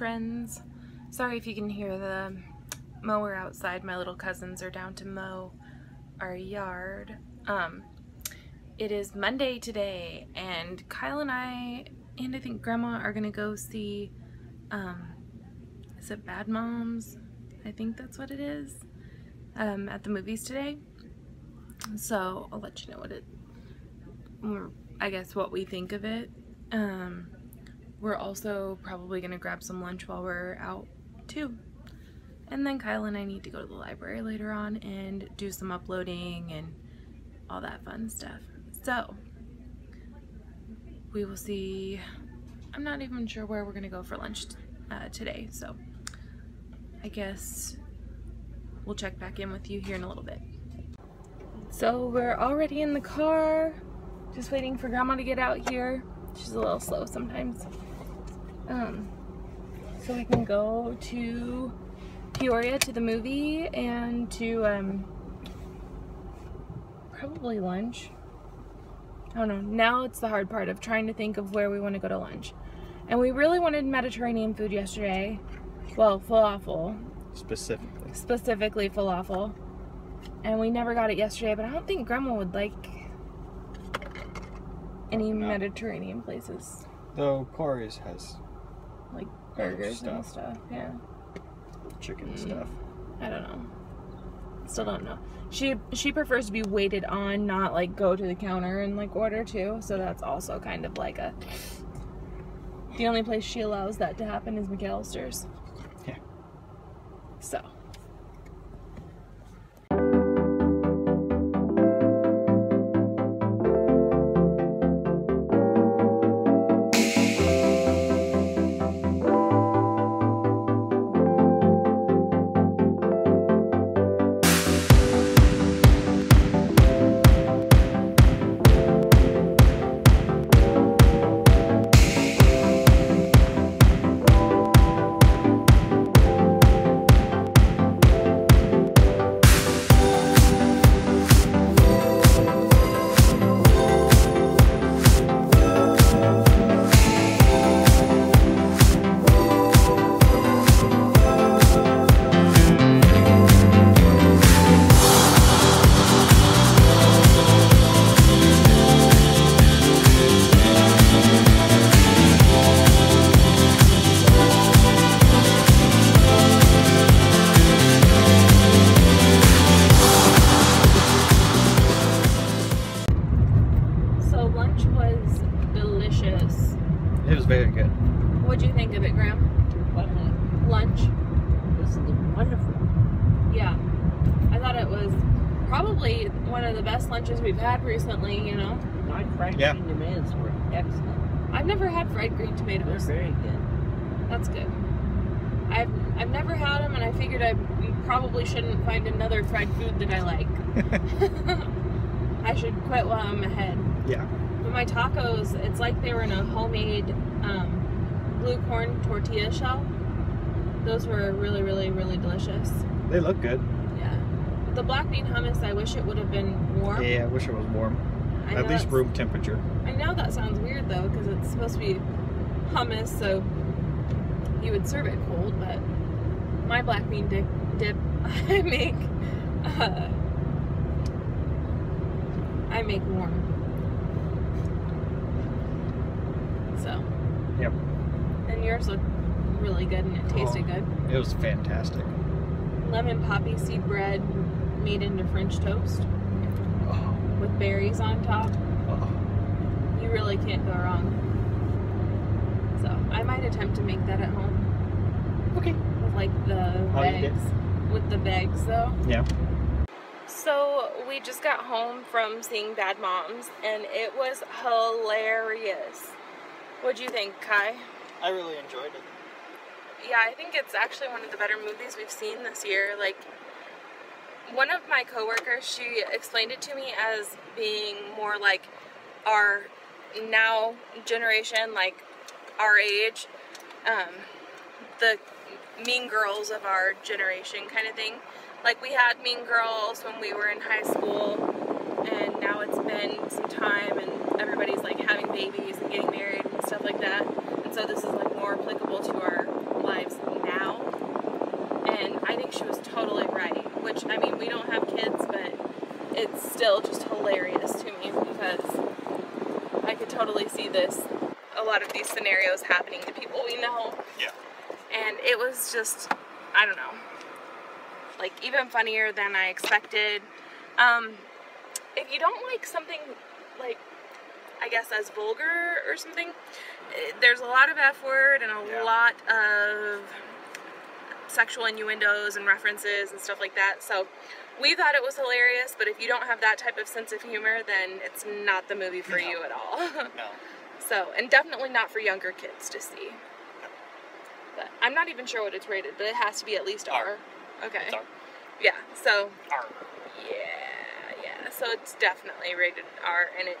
friends. Sorry if you can hear the mower outside. My little cousins are down to mow our yard. Um, it is Monday today and Kyle and I and I think Grandma are gonna go see, um, is it Bad Moms? I think that's what it is, um, at the movies today. So I'll let you know what it, I guess what we think of it. Um, we're also probably gonna grab some lunch while we're out too. And then Kyle and I need to go to the library later on and do some uploading and all that fun stuff. So, we will see. I'm not even sure where we're gonna go for lunch uh, today, so I guess we'll check back in with you here in a little bit. So we're already in the car, just waiting for grandma to get out here. She's a little slow sometimes. Um, so we can go to Peoria to the movie and to um, probably lunch. I don't know. Now it's the hard part of trying to think of where we want to go to lunch. And we really wanted Mediterranean food yesterday. Well, falafel. Specifically. Specifically falafel. And we never got it yesterday, but I don't think Grandma would like any. Mediterranean places. Though Corey's has like burgers stuff. and stuff. Yeah. Chicken mm. stuff. I don't know. Still don't know. She she prefers to be waited on, not like go to the counter and like order too. So that's also kind of like a. The only place she allows that to happen is McAlister's. Yeah. So. Lunches we've had recently, you know. My fried yeah. green tomatoes were excellent. I've never had fried green tomatoes. They're very good. That's good. I've I've never had them, and I figured I probably shouldn't find another fried food that I like. I should quit while I'm ahead. Yeah. But my tacos, it's like they were in a homemade um, blue corn tortilla shell. Those were really, really, really delicious. They look good Yeah. the black bean hummus, I wish it would have been warm. Yeah, I wish it was warm. I At least room temperature. I know that sounds weird though, because it's supposed to be hummus, so you would serve it cold. But my black bean dip, dip I make, uh, I make warm. So. Yep. And yours looked really good, and it oh, tasted oh, good. It was fantastic. Lemon poppy seed bread made into French toast oh. with berries on top. Oh. You really can't go wrong. So I might attempt to make that at home. Okay. With like the oh, bags. With the bags though. Yeah. So we just got home from seeing Bad Moms and it was hilarious. What'd you think, Kai? I really enjoyed it. Yeah, I think it's actually one of the better movies we've seen this year. Like one of my coworkers, she explained it to me as being more like our now generation, like our age, um, the mean girls of our generation kind of thing. Like we had mean girls when we were in high school, and now it's been some time, and everybody's like having babies and getting married and stuff like that. And so this is like more applicable to our lives now. And I think she was totally right. Which, I mean, we don't have kids, but it's still just hilarious to me because I could totally see this, a lot of these scenarios happening to people we know. Yeah. And it was just, I don't know, like even funnier than I expected. Um, if you don't like something like, I guess, as vulgar or something, eh, there's a lot of F word and a Yeah. lot of sexual innuendos and references and stuff like that. So we thought it was hilarious, but if you don't have that type of sense of humor, then it's not the movie for No. you at all. No. so, and definitely not for younger kids to see. But I'm not even sure what it's rated, but it has to be at least R. R. Okay. It's R. Yeah. So R. yeah, yeah. So it's definitely rated R, and it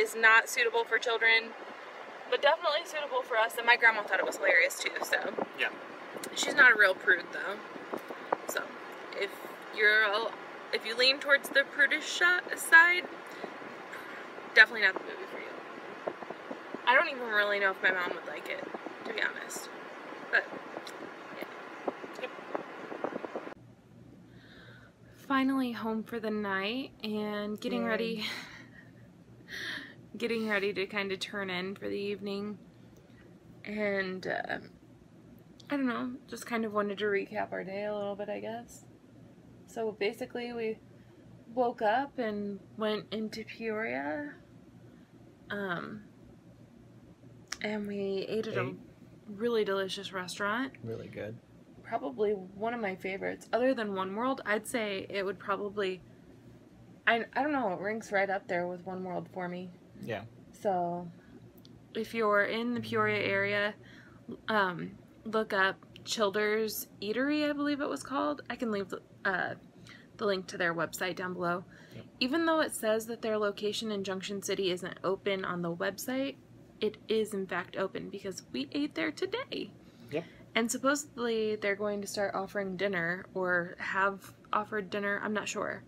is not suitable for children, but definitely suitable for us. And my grandma thought it was hilarious too. So Yeah. she's not a real prude though. So if you're a, if you lean towards the prudish side, definitely not the movie for you. I don't even really know if my mom would like it, to be honest. But yeah. Finally home for the night and getting Yay. ready mm. Getting ready to kind of turn in for the evening. And uh, I don't know, just kind of wanted to recap our day a little bit, I guess. So basically, we woke up and went into Peoria. Um, and we ate at a really delicious restaurant. Really good. Probably one of my favorites. Other than One World, I'd say it would probably. I, I don't know, it ranks right up there with One World for me. Yeah. So, if you're in the Peoria area, um, look up Childers Eatery, I believe it was called. I can leave the, uh, the link to their website down below. Yep. Even though it says that their location in Junction City isn't open on the website, it is in fact open because we ate there today. Yep. And supposedly they're going to start offering dinner or have offered dinner. I'm not sure.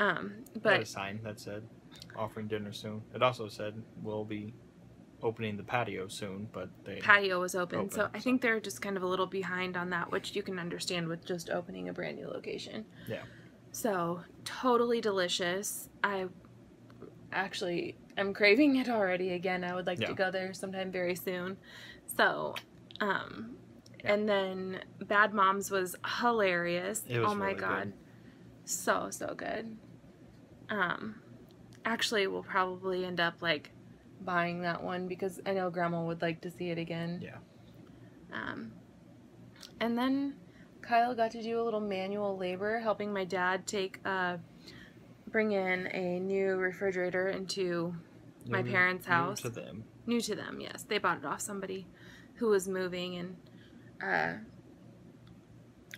Um, But but a sign that said offering dinner soon. It also said we'll be opening the patio soon, but they patio was open, so Open, I think they're just kind of a little behind on that, which you can understand with just opening a brand new location. Yeah. So totally delicious. I actually am craving it already again. I would like Yeah. to go there sometime very soon. So, um, Yeah. and then Bad Moms was hilarious. Was oh my really good. god, so so good. Um, actually, we'll probably end up like buying that one because I know Grandma would like to see it again. Yeah. Um, and then Kyle got to do a little manual labor, helping my dad take, uh, bring in a new refrigerator into my New- parents' new house. to them. new to them. Yes, they bought it off somebody who was moving and uh,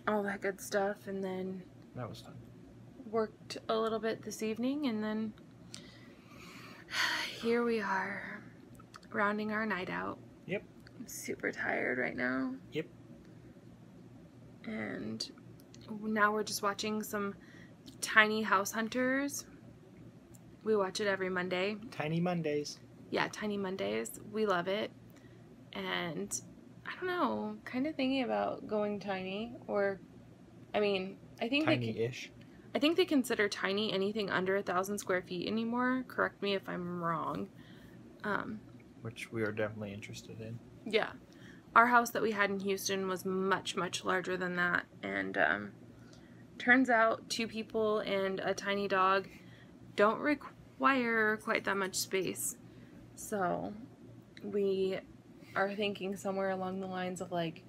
all that good stuff. And then That was fun. worked a little bit this evening, and then here we are, rounding our night out. Yep. I'm super tired right now. Yep. And now we're just watching some Tiny House Hunters. We watch it every Monday. Tiny Mondays. Yeah, Tiny Mondays. We love it. And I don't know, kind of thinking about going tiny or I mean, I think they Tiny-ish. I think they consider tiny anything under a thousand square feet anymore. Correct me if I'm wrong. Um, Which we are definitely interested in. yeah, our house that we had in Houston was much much larger than that, and um, turns out two people and a tiny dog don't require quite that much space. So we are thinking somewhere along the lines of like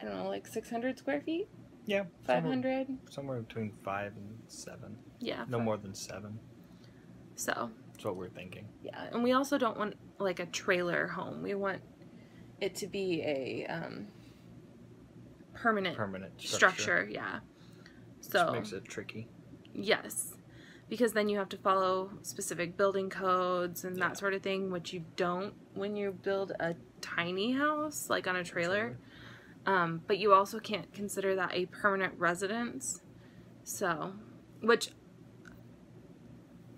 I don't know, like 600 square feet, Yeah. 500. somewhere between five and seven. Yeah. No more than seven. So That's what we're thinking. Yeah, and we also don't want like a trailer home. We want it to be a um, permanent Permanent structure. structure. Yeah. Which So makes it tricky. yes, because then you have to follow specific building codes and Yeah. that sort of thing, which you don't when you build a tiny house like on a trailer. Um, but you also can't consider that a permanent residence. So, which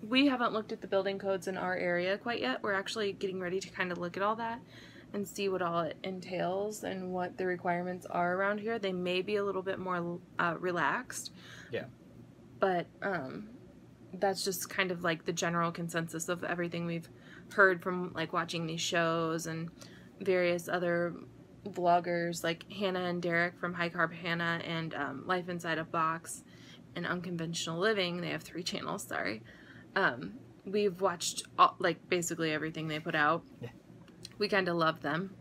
we haven't looked at the building codes in our area quite yet. We're actually getting ready to kind of look at all that. and see what all it entails and what the requirements are around here. They may be a little bit more uh, relaxed. Yeah. But um, that's just kind of like the general consensus of everything we've heard from like watching these shows and various other vloggers like Hannah and Derek from High Carb Hannah and um, Life Inside a Box and Unconventional Living. They have three channels, sorry. Um, we've watched all, like basically everything they put out. Yeah. We kind of love them.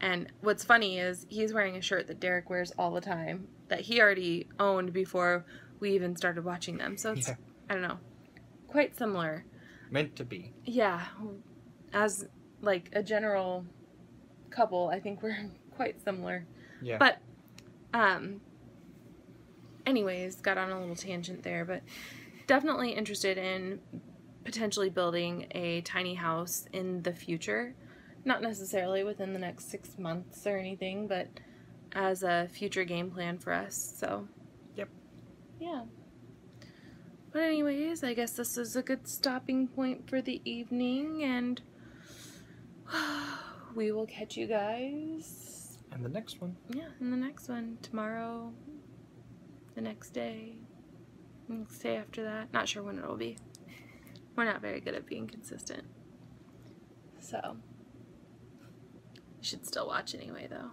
And what's funny is he's wearing a shirt that Derek wears all the time that he already owned before we even started watching them. So it's, Yeah. I don't know, quite similar. Meant to be. Yeah, as like a general couple, I think we're quite similar. Yeah. But, um, anyways, got on a little tangent there, but definitely interested in potentially building a tiny house in the future. Not necessarily within the next six months or anything, but as a future game plan for us. So, Yep. Yeah. But, anyways, I guess this is a good stopping point for the evening, and we will catch you guys And the next one. yeah, in the next one. Tomorrow, the next day, next day after that. Not sure when it'll be. We're not very good at being consistent. So, you should still watch anyway, though.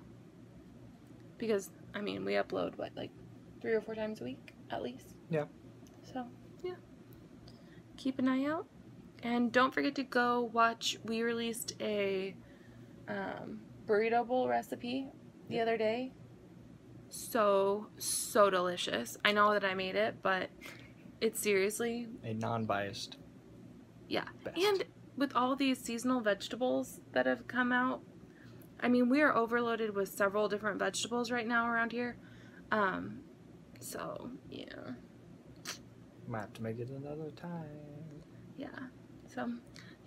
Because, I mean, we upload, what, like three or four times a week, at least? Yeah. So, yeah. Keep an eye out. And don't forget to go watch. We released a um, Buddha bowl recipe the other day. So, so delicious. I know that I made it, but it's seriously, A non-biased. yeah. Best. And with all these seasonal vegetables that have come out, I mean, we are overloaded with several different vegetables right now around here. Um, so, yeah. Might have to make it another time. Yeah. So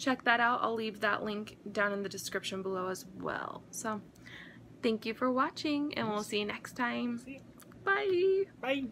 check that out. I'll leave that link down in the description below as well. So thank you for watching and we'll see you next time. Bye. Bye.